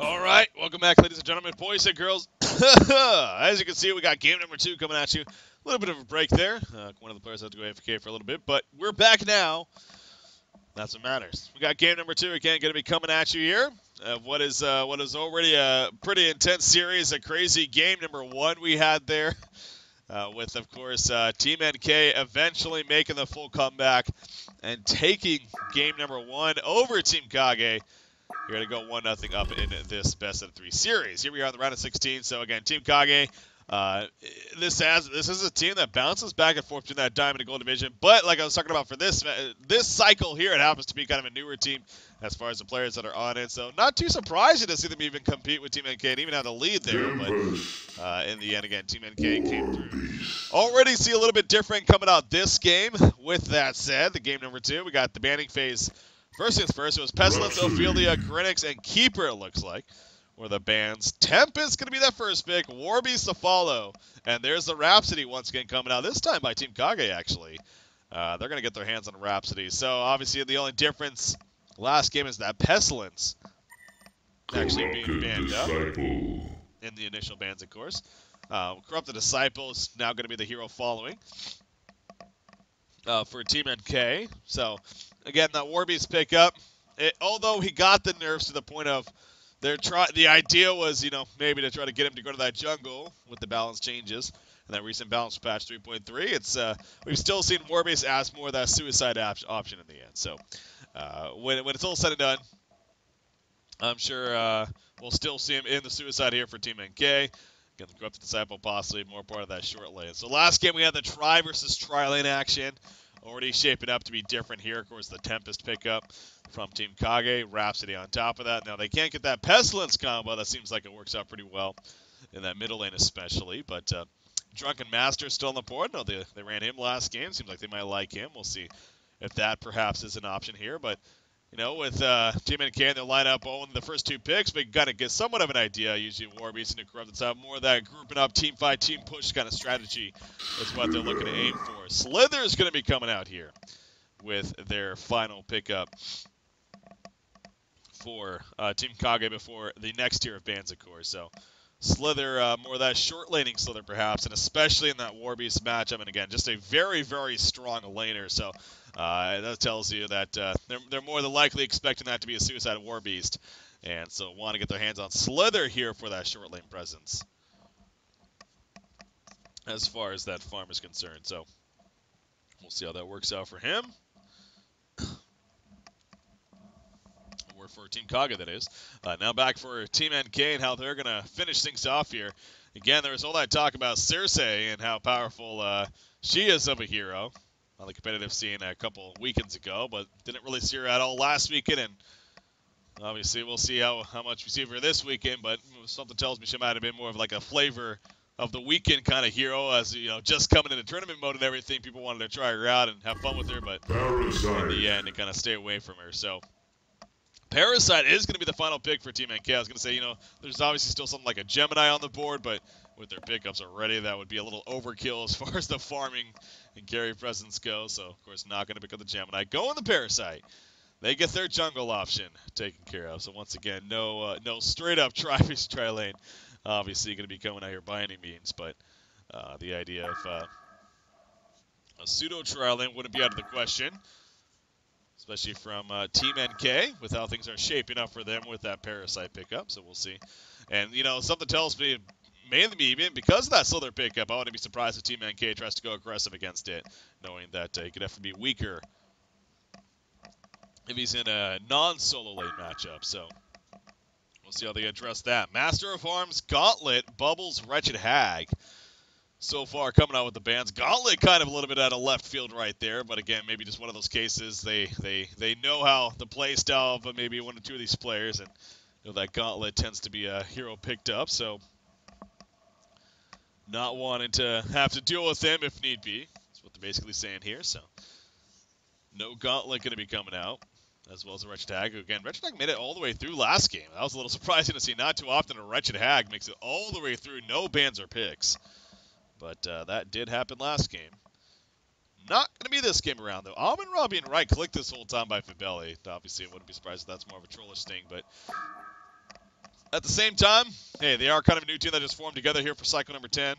All right, welcome back, ladies and gentlemen, boys and girls. As you can see, we got game number two coming at you. A little bit of a break there. Uh, one of the players had to go AFK for a little bit, but we're back now. That's what matters. We got game number two again, going to be coming at you here. Of what is uh, what is already a pretty intense series, a crazy game number one we had there. Uh, with, of course, uh, Team NK eventually making the full comeback and taking game number one over Team Kage. You're going to go 1 nothing up in this best of three series. Here we are in the round of 16. So, again, Team Kage. Uh, this has this is a team that bounces back and forth between that diamond and gold division, but like I was talking about for this this cycle here, it happens to be kind of a newer team as far as the players that are on it. So not too surprising to see them even compete with Team NK and even have the lead there. But uh, in the end, again, Team NK came through. Already see a little bit different coming out this game. With that said, the game number two, we got the banning phase First things first, it was Pestilence, Ophelia, Grinix, and Keeper, it looks like, were the bands. Tempest is going to be that first pick. Warbeast to follow. And there's the Rhapsody once again coming out, this time by Team Kage, actually. Uh, they're going to get their hands on Rhapsody. So, obviously, the only difference last game is that Pestilence actually being banned up in the initial bans, of course. Uh, Corrupted Disciple is now going to be the hero following uh, for Team NK. So, again, that Warbeast pickup, it, although he got the nerves to the point of they're try, the idea was, you know, maybe to try to get him to go to that jungle with the balance changes and that recent balance patch 3.3. It's uh, we've still seen Warbeast as more of that suicide op- option in the end. So uh, when when it's all said and done, I'm sure uh, we'll still see him in the suicide here for Team NK. Again, the Corrupted Disciple possibly more part of that short lane. So last game we had the try versus Tri lane action. Already shaping up to be different here. Of course, the Tempest pickup from Team Kage, Rhapsody on top of that. Now, they can't get that Pestilence combo. That seems like it works out pretty well in that middle lane especially. But uh, Drunken Master still on the board. No, they, they ran him last game. Seems like they might like him. We'll see if that perhaps is an option here. But you know, with uh, Team NK in their lineup owning the first two picks, we got to get somewhat of an idea. Usually Warbeast and the Corrupted have more of that grouping up, team fight, team push kind of strategy is what they're looking to aim for. Slither is going to be coming out here with their final pickup for uh, Team Kage before the next tier of bans, of course. So Slither, uh, more of that short laning Slither perhaps, and especially in that Warbeast matchup. And again, just a very, very strong laner. So uh, that tells you that uh, they're, they're more than likely expecting that to be a Suicide war beast, And so want to get their hands on Slither here for that short lane presence. As far as that farm is concerned. So we'll see how that works out for him. Or for Team Kage, that is. Uh, now back for Team NK and how they're going to finish things off here. Again, there was all that talk about Circe and how powerful uh, she is of a hero on the competitive scene a couple weekends ago, but didn't really see her at all last weekend. And obviously, we'll see how, how much we see her this weekend, but something tells me she might have been more of like a flavor of the weekend kind of hero, as you know, just coming into tournament mode and everything. People wanted to try her out and have fun with her, but Parasite. in the end, it kind of stay away from her. So Parasite is going to be the final pick for Team NK. I was going to say, you know, there's obviously still something like a Gemini on the board, but with their pickups already, that would be a little overkill as far as the farming and carry presence go. So, of course, not going to pick up the Gemini. Go on the Parasite. They get their jungle option taken care of. So once again, no uh, no straight up tri tri lane. Obviously, going to be coming out here by any means, but uh, the idea of uh, a pseudo tri lane wouldn't be out of the question especially from uh, Team NK with how things are shaping up for them with that Parasite pickup. So we'll see. And, you know, something tells me, mainly even because of that Slither pickup, I wouldn't be surprised if Team NK tries to go aggressive against it, knowing that uh, he could definitely be weaker if he's in a non-solo lane matchup. So we'll see how they address that. Master of Arms, Gauntlet, Bubbles, Wretched Hag so far coming out with the bands. Gauntlet kind of a little bit out of left field right there, but again, maybe just one of those cases they they they know how the play style of maybe one or two of these players, and you know that Gauntlet tends to be a hero picked up, so not wanting to have to deal with them if need be. That's what they're basically saying here. So no Gauntlet going to be coming out. As well as a Wretched Hag. Again, Wretched Hag made it all the way through last game. That was a little surprising to see. Not too often a Wretched Hag makes it all the way through. No bans or picks. But uh, that did happen last game. Not going to be this game around, though. Amun-Ra being right clicked this whole time by Fabelli. Obviously, I wouldn't be surprised if that's more of a trollish thing, but at the same time, hey, they are kind of a new team that just formed together here for cycle number 10.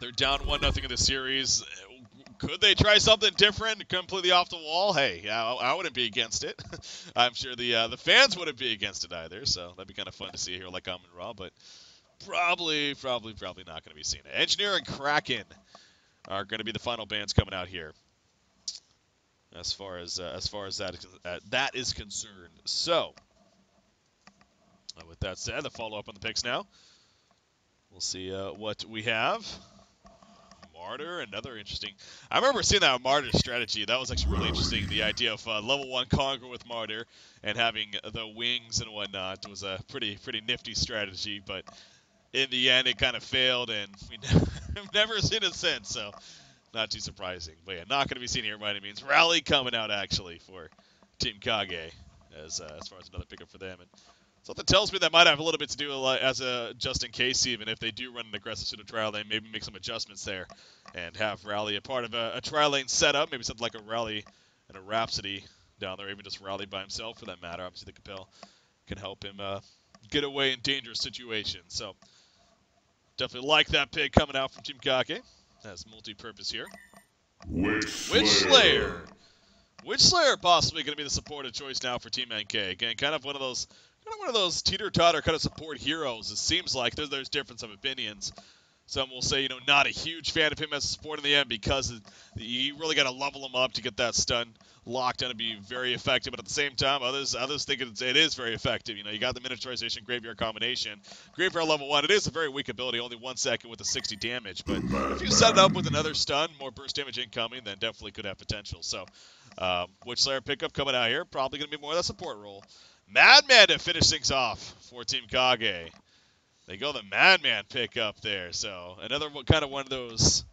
They're down 1 nothing in the series. Could they try something different, completely off the wall? Hey, I, I wouldn't be against it. I'm sure the uh, the fans wouldn't be against it either, so that'd be kind of fun to see here like Amun-Ra, but probably, probably, probably not going to be seen. Engineer and Kraken are going to be the final bands coming out here as far as uh, as far as that uh, that is concerned. So, uh, with that said, the follow up on the picks now. We'll see uh, what we have. Martyr, another interesting. I remember seeing that Martyr strategy. That was actually really interesting. The idea of uh, level one conquer with Martyr and having the wings and whatnot was a pretty pretty nifty strategy. But in the end, it kind of failed, and we've never seen it since. So not too surprising. But yeah, not going to be seen here by any means. Rally coming out actually for Team Kage as uh, as far as another pickup for them. And something tells me that might have a little bit to do with, as a just in case even if they do run an aggressive pseudo trial, they maybe make some adjustments there and have Rally a part of a, a trial lane setup, maybe something like a Rally and a Rhapsody down there, even just Rally by himself for that matter. Obviously, the Compel can help him uh, get away in dangerous situations. So definitely like that pick coming out from Team Kage. That's multi-purpose here. Witch Slayer. Witch Slayer. Witch Slayer possibly going to be the supportive choice now for Team NK. Again, kind of one of those, kind of one of those teeter-totter kind of support heroes. It seems like there's, there's difference of opinions. Some will say, you know, not a huge fan of him as a support in the end because you really got to level him up to get that stun locked down to be very effective. But at the same time, others others think it's, it is very effective. You know, you got the miniaturization graveyard combination. Graveyard level one, it is a very weak ability, only one second with a 60 damage. But if you set it up with another stun, more burst damage incoming, then definitely could have potential. So, um, Witch Slayer pickup coming out here, probably going to be more of that support role. Madman to finish things off for Team Kage. They go the Madman pick up there. So another kind of one of those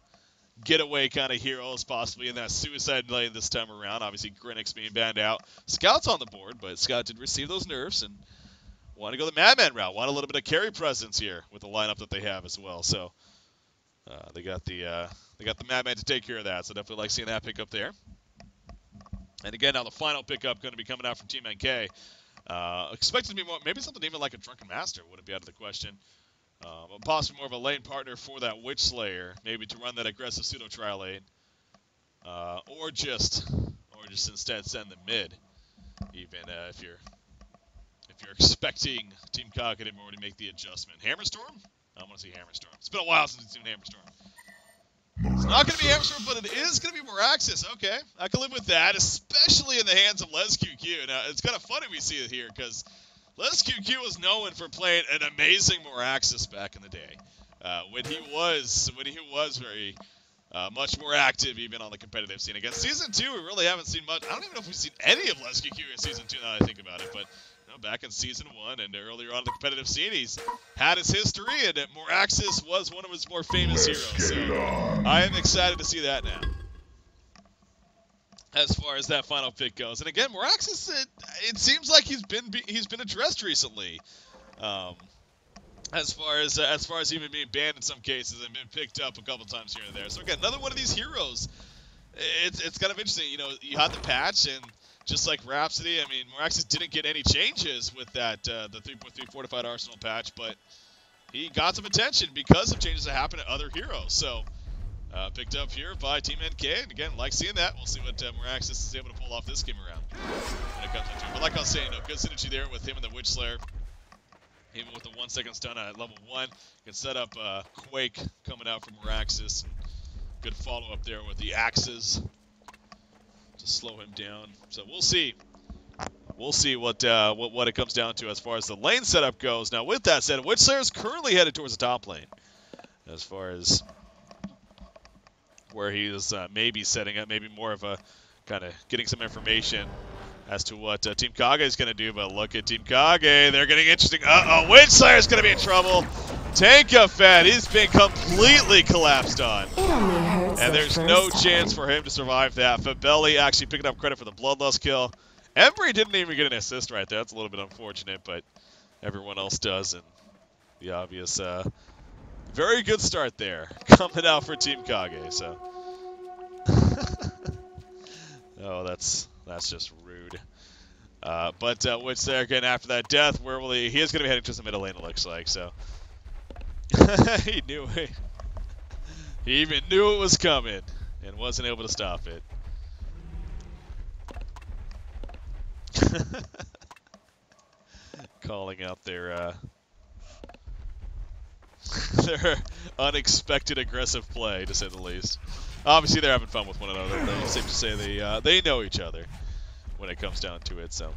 getaway kind of heroes possibly in that suicide lane this time around. Obviously, Grinix being banned out. Scout's on the board, but Scout did receive those nerfs and want to go the Madman route. Want a little bit of carry presence here with the lineup that they have as well. So uh, they got the uh, they got the Madman to take care of that. So definitely like seeing that pick up there. And again, now the final pickup going to be coming out from Team NK. Uh, expected to be more, maybe something even like a Drunken Master wouldn't be out of the question. Um, possibly more of a lane partner for that Witch Slayer, maybe to run that aggressive pseudo trial lane, uh, or just, or just instead send the mid. Even uh, if you're, if you're expecting Team Kage to already make the adjustment. Hammerstorm? I want to see Hammerstorm. It's been a while since we've seen Hammerstorm. It's not going to be Hammerstorm, but it is going to be Moraxus. Okay, I can live with that, especially in the hands of Les QQ. Now, it's kind of funny we see it here because Les QQ was known for playing an amazing Moraxus back in the day. Uh, when he was when he was very uh, much more active even on the competitive scene. Against season two, we really haven't seen much. I don't even know if we've seen any of Les QQ in season two. Now that I think about it, but know, back in season one and earlier on in the competitive scene, he's had his history, and Moraxus was one of his more famous heroes. So I am excited to see that now. As far as that final pick goes, and again, Moraxus, it, it seems like he's been he's been addressed recently. Um, as far as uh, as far as even being banned in some cases and been picked up a couple times here and there. So again, another one of these heroes. It's it's kind of interesting. You know, you had the patch and just like Rhapsody, I mean, Moraxus didn't get any changes with that uh, the 3.3 fortified arsenal patch, but he got some attention because of changes that happened to other heroes. So uh, picked up here by Team NK, and again, like seeing that. We'll see what uh, Moraxus is able to pull off this game around when it comes it. But like I was saying, no, good synergy there with him and the Witch Slayer. Even with the one second stun at level one, can set up uh, Quake coming out from Moraxus. Good follow up there with the axes to slow him down. So we'll see. We'll see what uh, what what it comes down to as far as the lane setup goes. Now, with that said, Witch Slayer is currently headed towards the top lane, as far as where he is uh, maybe setting up, maybe more of a kind of getting some information as to what uh, Team Kage is going to do. But look at Team Kage; they're getting interesting. Uh oh, Witch Slayer is going to be in trouble. Tanka Fed, he's been completely collapsed on. And there's no chance for him to survive that. Fabelli actually picking up credit for the Bloodlust kill. Embry didn't even get an assist right there. That's a little bit unfortunate, but everyone else does. And the obvious, uh, very good start there coming out for Team Kage. So, oh, that's that's just rude. Uh, but uh, Witch there again after that death, where will he? He is going to be heading to the middle lane, it looks like. So he knew it. He even knew it was coming and wasn't able to stop it. Calling out their uh, their unexpected aggressive play, to say the least. Obviously, they're having fun with one another. It's safe to say they uh, they know each other when it comes down to it. So,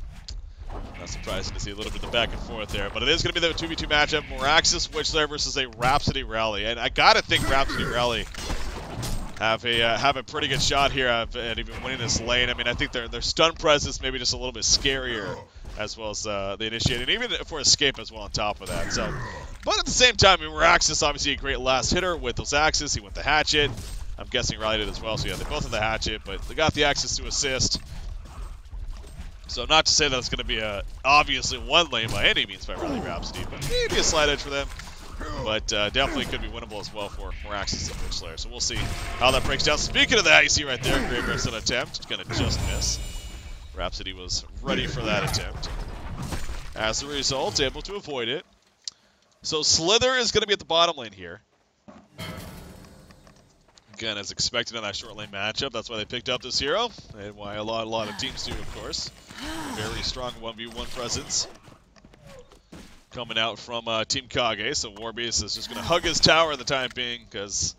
not surprising to see a little bit of back and forth there. But it is going to be the 2v2 matchup: Moraxus Witchslayer versus a Rhapsody Rally. And I gotta think Rhapsody Rally have a uh, have a pretty good shot here at, even winning this lane. I mean, I think their their stun presence maybe just a little bit scarier as well as uh, the initiate, and even for escape as well on top of that. So, but at the same time, I Moraxus obviously a great last hitter with those axes. He went the hatchet. I'm guessing Rally did as well. So yeah, they both have the hatchet, but they got the axes to assist. So not to say that it's going to be a obviously one lane by any means by Rally Rhapsody, but maybe a slight edge for them. But uh, definitely could be winnable as well for Moraxus and Witchslayer. So we'll see how that breaks down. Speaking of that, you see right there, Graveyard's an attempt. Going to just miss. Rhapsody was ready for that attempt. As a result, able to avoid it. So Slither is going to be at the bottom lane here. Again, as expected in that short lane matchup, that's why they picked up this hero, and why a lot, a lot of teams do, of course. Very strong 1v1 presence coming out from uh, Team Kage. So Warbeast is just going to hug his tower the time being, because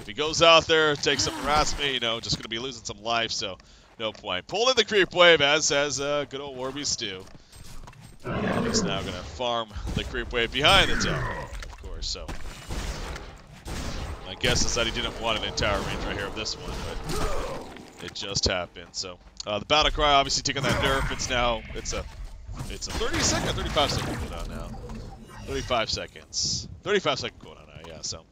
if he goes out there, takes some harassment, you know, just going to be losing some life. So no point. Pull in the creep wave, as as uh, good old Warbeast do. He's now going to farm the creep wave behind the tower, of course. So my guess is that he didn't want an entire range right here of this one, but it just happened. So uh, the battle cry obviously taking that nerf. It's now it's a it's a 30 second, 35 second cooldown now. 35 seconds. 35 second cooldown now. Yeah. So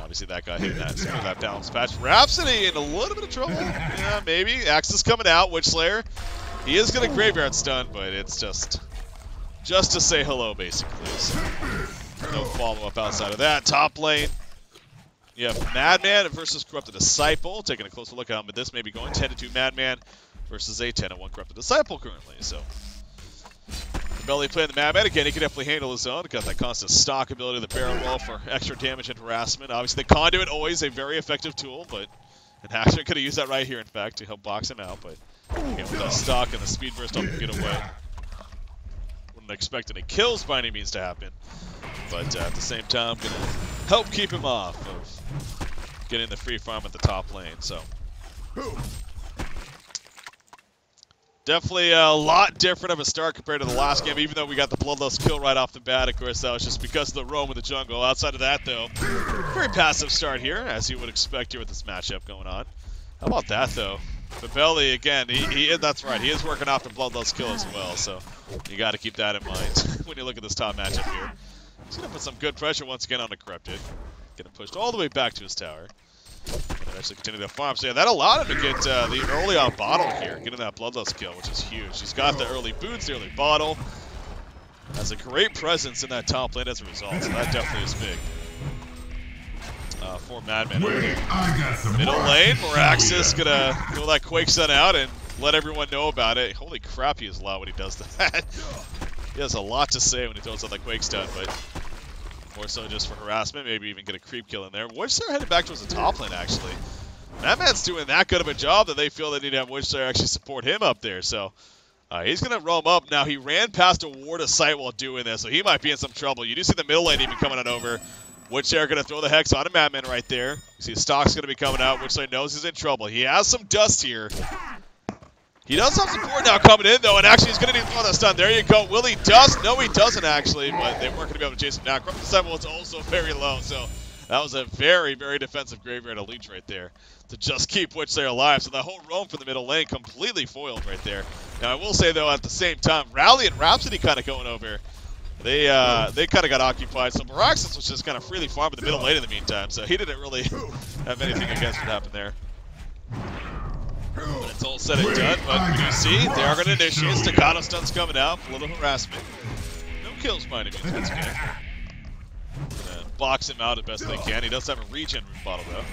obviously that guy hitting that that balance patch. Rhapsody in a little bit of trouble. Yeah, maybe. Axis coming out. Witchslayer. He is to graveyard stun, but it's just just to say hello, basically. So no follow up outside of that. Top lane. You have Madman versus Corrupted Disciple. Taking a closer look at him, but this may be going 10 to 2 Madman versus a 10 to 1 Corrupted Disciple currently. So Belly playing the Madman. Again, he can definitely handle his own. Got that constant stock ability, of the barrel roll for extra damage and harassment. Obviously, the Conduit, always a very effective tool, but an Haxer could have used that right here, in fact, to help box him out. But again, with that stock and the speed burst, him get away. Wouldn't expect any kills by any means to happen. But uh, at the same time, to help keep him off of getting the free farm at the top lane. So Definitely a lot different of a start compared to the last game, even though we got the Bloodlust kill right off the bat. Of course, that was just because of the roam in the jungle. Outside of that, though, very passive start here, as you would expect here with this matchup going on. How about that, though? Fabelli, again, he, he, that's right, he is working off the Bloodlust kill as well, so you got to keep that in mind when you look at this top matchup here. He's going to put some good pressure once again on the Corrupted. Getting pushed all the way back to his tower. And actually continue to farm. So yeah, that allowed him to get uh, the early on bottle here, getting that bloodlust kill, which is huge. He's got the early boots, the early bottle. Has a great presence in that top lane as a result, so that definitely is big. Uh, for Madman Wait, Middle lane, Moraxus gonna throw that Quake Stun out and let everyone know about it. Holy crap, he is loud when he does that. he has a lot to say when he throws out that Quake Stun, but more so just for harassment, maybe even get a creep kill in there. Witchslayer headed back towards the top lane, actually. Madman's doing that good of a job that they feel they need to have Witchslayer actually support him up there. So uh, he's going to roam up. Now, he ran past a ward of sight while doing this, so he might be in some trouble. You do see the middle lane even coming on over. Witchslayer going to throw the Hex on a Madman right there. You see Stock's going to be coming out. Witchslayer knows he's in trouble. He has some dust here. He does have support now coming in, though, and actually he's going to need to throw that stun. There you go. Will he does? No, he doesn't, actually, but they weren't going to be able to chase him down. Corrupt Disciple is also very low, so that was a very, very defensive Graveyard Elite right there to just keep Witchslayer alive. So the whole roam from the middle lane completely foiled right there. Now, I will say, though, at the same time, Rally and Rhapsody kind of going over. They uh, they kind of got occupied. So Moraxus was just kind of freely farming the middle lane in the meantime, so he didn't really have anything against what happened there. But it's all said and done, but we do see they are going to initiate. Staccato stun's coming out, a little harassment. No kills by any means, that's good. Gonna box him out as best they can. He does have a regen bottle though.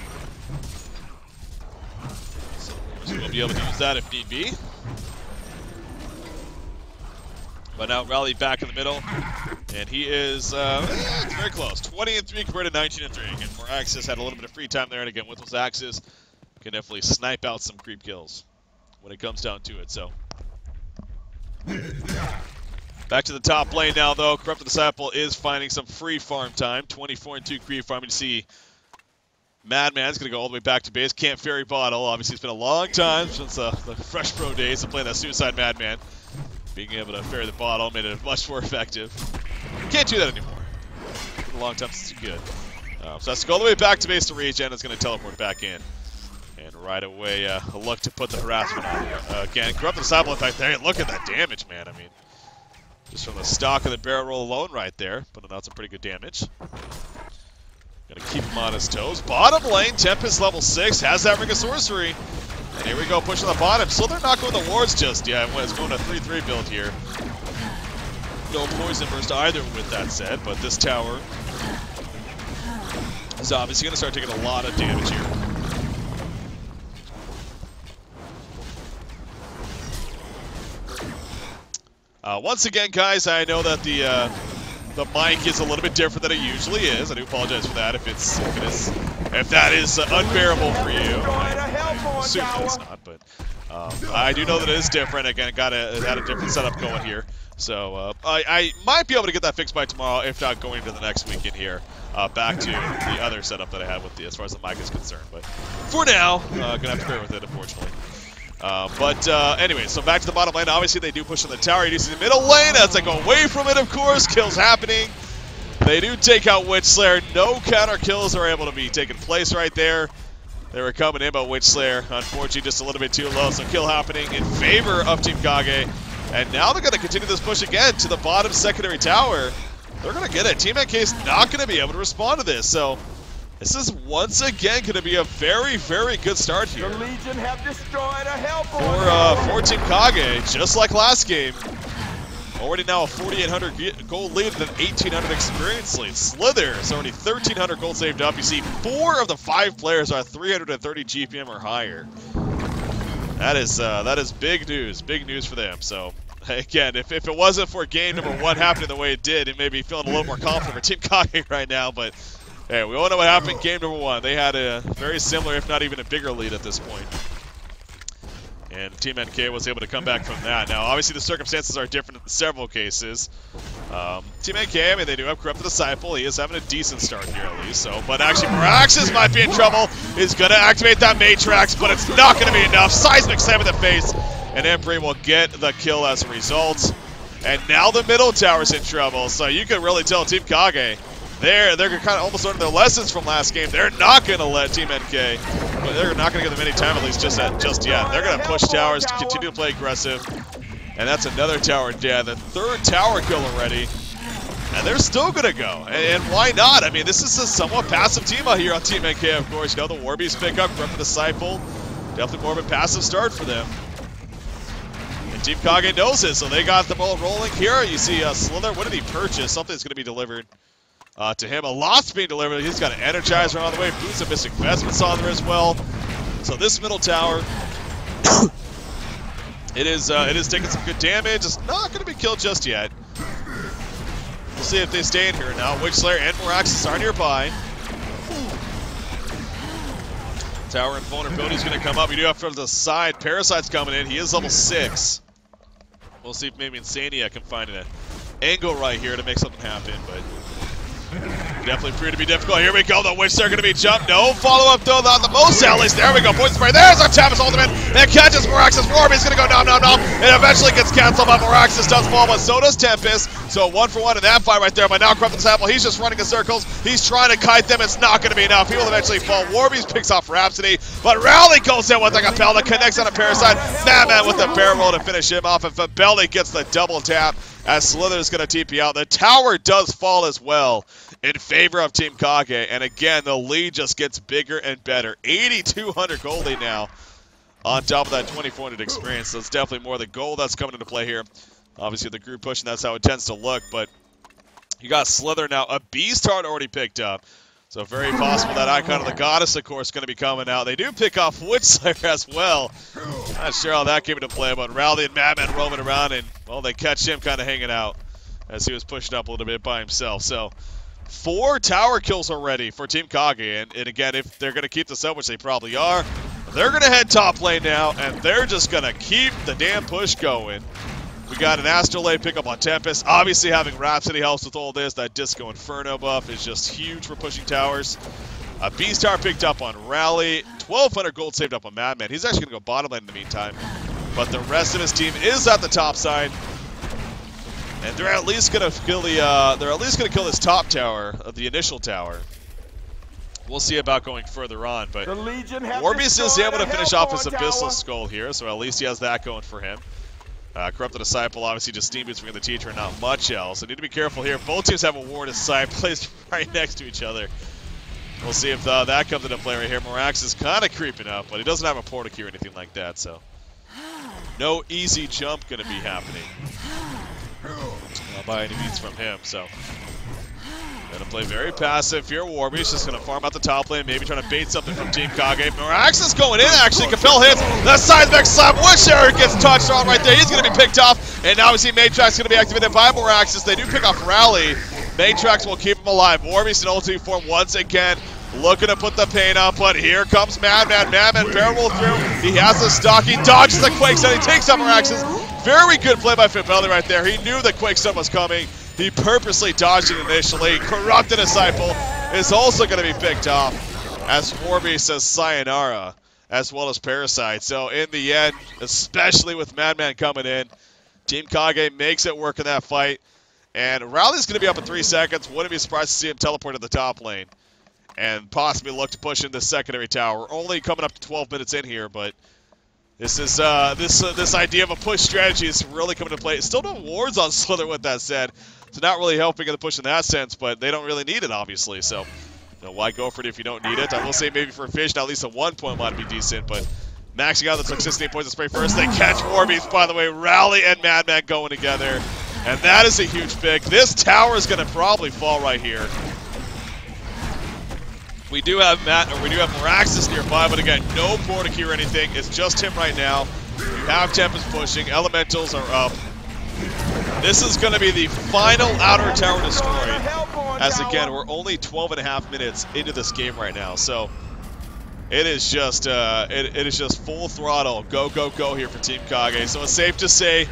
So we'll be able to use that if need be. But now Rally back in the middle, and he is uh, it's very close. 20 and 3 compared to 19 and 3. Again, Moraxus had a little bit of free time there, and again, with those axes, can definitely snipe out some creep kills when it comes down to it. So back to the top lane now, though. Corrupted Disciple is finding some free farm time. 24 and 2 creep farming to see Madman's going to go all the way back to base. Can't Fairy Bottle. Obviously, it's been a long time since uh, the Fresh Pro days of playing that Suicide Madman. Being able to ferry the bottle made it much more effective. Can't do that anymore. It's been a long time since you good. Um, so that's to go all the way back to base to regen. It's going to teleport back in. Right away, uh, a look to put the harassment on here. Uh, again, Corrupted Disciple effect there. Look at that damage, man. I mean, just from the stock of the barrel roll alone right there, putting out some pretty good damage. Gotta keep him on his toes. Bottom lane, Tempest level 6, has that Ring of Sorcery. And here we go, pushing the bottom. So they're not going the wards just yet. It's going a 3-3 build here. No poison burst either with that said, but this tower is obviously going to start taking a lot of damage here. Uh, once again, guys, I know that the uh, the mic is a little bit different than it usually is. I do apologize for that if it's if, it is, if that is uh, unbearable for you. I assume it's not, but um, I do know that it is different. Again, got a had a different setup going here, so uh, I, I might be able to get that fixed by tomorrow, if not going into the next weekend here. Uh, back to the other setup that I had with the as far as the mic is concerned, but for now, uh, gonna have to bear with it, unfortunately. Uh, but uh, anyway, so back to the bottom lane. Obviously, they do push on the tower. You do see the middle lane as they go away from it, of course. Kills happening. They do take out Witch Slayer. No counter kills are able to be taking place right there. They were coming in, but Witch Slayer, unfortunately, just a little bit too low. So kill happening in favor of Team Kage. And now they're going to continue this push again to the bottom secondary tower. They're going to get it. Team NK is not going to be able to respond to this. So this is once again going to be a very, very good start here. The Legion have destroyed a Hellborn. For, uh, for Team Kage, just like last game. Already now a 4,800 gold lead and an 1,800 experience lead. Slither is already 1,300 gold saved up. You see four of the five players are 330 GPM or higher. That is uh, that is big news, big news for them. So again, if, if it wasn't for game number one happening the way it did, it may be feeling a little more confident for Team Kage right now. But hey, we all know what happened game number one. They had a very similar, if not even a bigger lead at this point. And Team NK was able to come back from that. Now, obviously, the circumstances are different in several cases. Um, Team NK, I mean, they do have Corrupted Disciple. He is having a decent start here, at least. So, But actually, Moraxus might be in trouble. He's going to activate that Matrix, but it's not going to be enough. Seismic Slam in the face, and Embry will get the kill as a result. And now the middle tower's in trouble, so you can really tell Team Kage they're they're kind of almost learning their lessons from last game. They're not going to let Team NK, but they're not going to give them any time at least just at, just yet. They're going to push towers to continue to play aggressive, and that's another tower dead. The third tower kill already, and they're still going to go. And, and, why not? I mean, this is a somewhat passive team out here on Team NK, of course. You know, the Warbeast pick up, Grip the Disciple, definitely more of a passive start for them. And Team Kage knows it, so they got the ball rolling here. You see uh, Slither, what did he purchase? Something's going to be delivered uh, to him. A lot's being delivered. He's got an Energizer on the way. Boots of Mystic Vestments on there as well. So this middle tower, it is uh, it is taking some good damage. It's not going to be killed just yet. We'll see if they stay in here now. Witch Slayer and Moraxus are nearby. Tower invulnerability is going to come up. You do have from the side. Parasite's coming in. He is level 6. We'll see if maybe Insania can find an angle right here to make something happen, but Definitely proved to be difficult. Here we go. The Witch are going to be jumped. No follow-up, though, the most at least. There we go. Poison spray. There's our Tempest ultimate. And catches Moraxus. Warby's going to go nom nom nom. It eventually gets canceled, but Moraxus does fall, but so does Tempest. So one for one in that fight right there. But now Corrupted Disciple, he's just running in circles. He's trying to kite them. It's not going to be enough. He will eventually fall. Warby's picks off Rhapsody, but Rally goes in with a that connects on a Parasite. Madman with the barrel roll to finish him off. And Fabelli gets the double tap as Slither's going to TP out. The tower does fall as well in favor of Team Kage. And again, the lead just gets bigger and better. 8,200 gold lead now on top of that 2,400 experience. So it's definitely more the gold that's coming into play here. Obviously, the group pushing, that's how it tends to look. But you got Slither now. A Beast Heart already picked up. So very possible that Icon of the Goddess, of course, is going to be coming out. They do pick off Witch Slayer as well. Not sure how that came into play, but Rally and Madman roaming around, and Well, they catch him kind of hanging out as he was pushing up a little bit by himself. So four tower kills already for Team Kage. And, and again, if they're going to keep this up, which they probably are, they're going to head top lane now, and they're just going to keep the damn push going. We got an Astrolabe pickup on Tempest. Obviously, having Rhapsody helps with all this. That Disco Inferno buff is just huge for pushing towers. A B-Star picked up on Rally. 1,200 gold saved up on Madman. He's actually going to go bottom lane in the meantime. But the rest of his team is at the top side. And they're at least going to kill the, uh, they're at least going to kill this top tower, of the initial tower. We'll see about going further on, but The Legion have Morbius is able to finish off his Abyssal tower. Skull here, so at least he has that going for him. Uh, Corrupted Disciple, obviously just steam boots from the teacher and not much else. I need to be careful here. Both teams have a Ward aside placed right next to each other. We'll see if uh, that comes into play right here. Moraxus kind of creeping up, but he doesn't have a key or anything like that, so no easy jump going to be happening uh, by any means from him. So Gonna play very passive here. Warby's just gonna farm out the top lane, maybe trying to bait something from Team Kage. Moraxus going in actually. Compel hits. The sideback slap. Wisher gets touched on right there. He's gonna be picked off. And now we see Matrax gonna be activated by Moraxus. They do pick off Rally. Matrax will keep him alive. Warby's in ulti form once again. Looking to put the pain up, but here comes Madman. Madman barrel through. He has the stock. He dodges the Quake Stun. He takes out Moraxus. Very good play by Fitbelly right there. He knew the Quake Stun was coming. He purposely dodged it initially. Corrupted Disciple is also going to be picked off as Warby says sayonara as well as Parasite. So in the end, especially with Madman coming in, Team Kage makes it work in that fight. And Rally's going to be up in three seconds. Wouldn't be surprised to see him teleport to the top lane and possibly look to push in the secondary tower. Only coming up to 12 minutes in here, but this is uh, this uh, this idea of a push strategy is really coming to play. Still no wards on Slither with that said. So not really helping in the push in that sense, but they don't really need it, obviously. So, you know, why go for it if you don't need it? I will say maybe for a Fish, at least a one point might be decent, but maxing out the toxicity poison spray first. They catch Warbeast, by the way. Rally and Madman going together. And that is a huge pick. This tower is going to probably fall right here. We do have Matt, or we do have Moraxus nearby, but again, no Portakey or anything. It's just him right now. You have Tempest pushing. Elementals are up. This is going to be the final outer tower destroyed. As again, we're only 12 and a half minutes into this game right now, so it is just uh, it, it is just full throttle, go go go here for Team Kage. So it's safe to say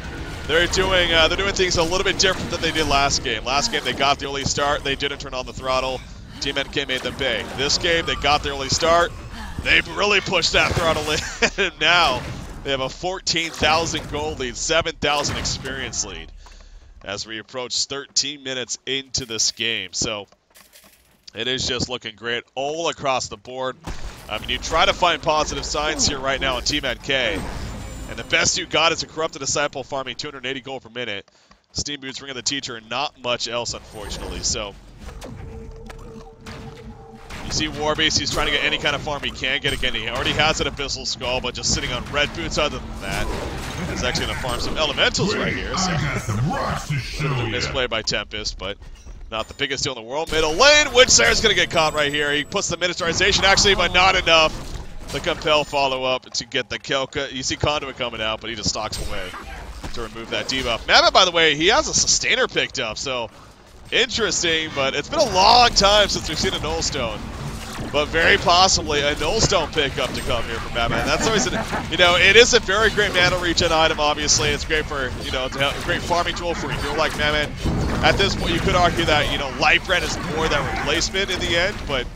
they're doing uh, they're doing things a little bit different than they did last game. Last game they got the early start, they didn't turn on the throttle. Team NK made them pay. This game they got the early start, they really pushed that throttle in, and now they have a 14,000 gold lead, 7,000 experience lead as we approach 13 minutes into this game. So it is just looking great all across the board. I mean, you try to find positive signs here right now on Team NK, and the best you got is a Corrupted Disciple farming 280 gold per minute. Steam Boots, Ring of the Teacher, and not much else, unfortunately. So you see Warbeast, he's trying to get any kind of farm he can get. Again, he already has an Abyssal Skull, but just sitting on red boots other than that. He's actually going to farm some elementals right here. So misplay by Tempest, but not the biggest deal in the world. Middle lane, Witchsire's going to get caught right here. He puts the Miniaturization, actually, but not enough. The Compel follow-up to get the Kelka. You see Conduit coming out, but he just stalks away to remove that debuff. Mammoth, by the way, he has a Sustainer picked up, so interesting, but it's been a long time since we've seen a Nullstone. But very possibly a Nullstone pickup to come here from Madman. That's always, an, you know, it is a very great mana regen item. Obviously, it's great for, you know, it's a great farming tool for a like Madman. At this point, you could argue that, you know, Life Brand is more that replacement in the end, but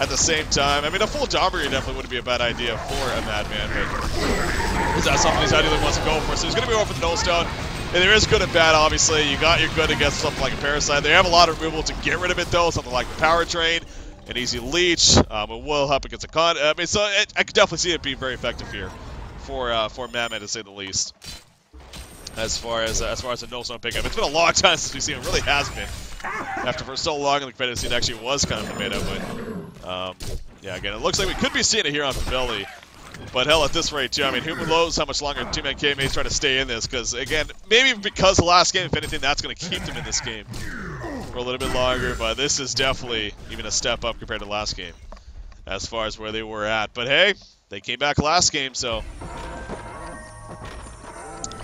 at the same time, I mean, a full Dombery definitely wouldn't be a bad idea for a Madman, but is that something he's ideally wants to go for? So he's going to be over for the Nullstone. And there is good and bad, obviously. You got your good against something like a Parasite. They have a lot of removal to get rid of it, though. Something like the Power Train, an easy leech. Um, it will help against a con. I mean, so it, I could definitely see it being very effective here for uh, for Madman to say the least. As far as uh, as far as a Nullstone pickup, it's been a long time since we've seen it. it really has been. After for so long in the competitive scene, actually was kind of the meta, but um, yeah, again, it looks like we could be seeing it here on Fabelli. But hell, at this rate, too, I mean, who knows how much longer Team NK may try to stay in this? Because again, maybe because the last game, if anything, that's going to keep them in this game for a little bit longer. But this is definitely even a step up compared to last game, as far as where they were at. But hey, they came back last game, so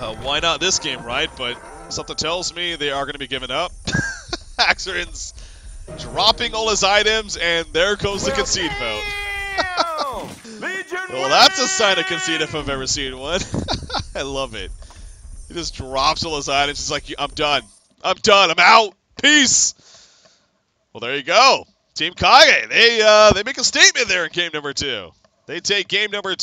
Uh, why not this game, right? But something tells me they are going to be giving up. Axeron's dropping all his items, and there goes the concede vote. well, that's a sign of concede if I've ever seen one. I love it. He just drops all his items. He's like, I'm done. I'm done. I'm out. Peace. Well, there you go. Team Kage. They uh, they make a statement there in game number two. They take game number two.